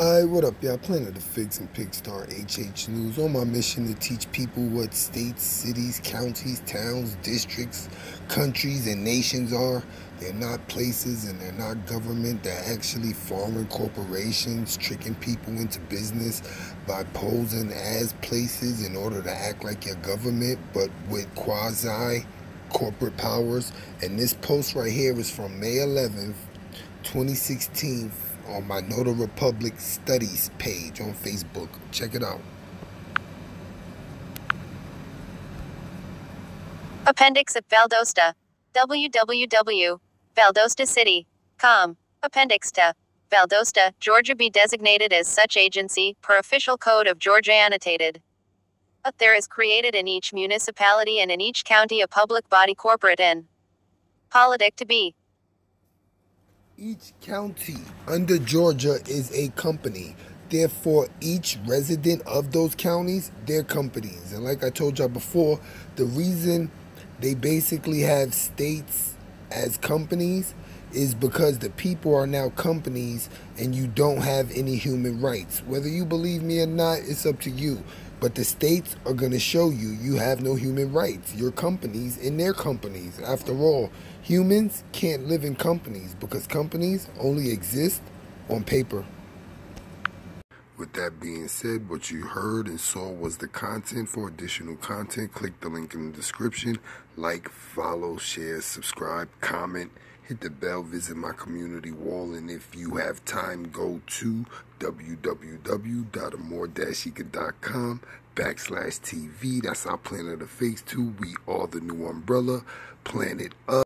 Alright, what up, y'all? Planet of Fakes and Pigstar HH News on my mission to teach people what states, cities, counties, towns, districts, countries, and nations are. They're not places and they're not government. They're actually foreign corporations tricking people into business by posing as places in order to act like your government, but with quasi corporate powers. And this post right here is from May 11th, 2016 on my Notary Republic Studies page on Facebook. Check it out. Appendix of Valdosta. www.valdostacity.com. Appendix to Valdosta, Georgia be designated as such agency, per official code of Georgia annotated. But there is created in each municipality and in each county a public body corporate and politic to be each county under Georgia is a company. Therefore, each resident of those counties, they're companies. And like I told y'all before, the reason they basically have states as companies is because the people are now companies and you don't have any human rights. Whether you believe me or not, it's up to you. But the states are going to show you you have no human rights. Your companies in their companies. After all, humans can't live in companies because companies only exist on paper. With that being said, what you heard and saw was the content. For additional content, click the link in the description. Like, follow, share, subscribe, comment hit the bell, visit my community wall, and if you have time, go to www.amor-ica.com backslash TV. That's our Planet of Fakes too. We are the new umbrella. Planet up.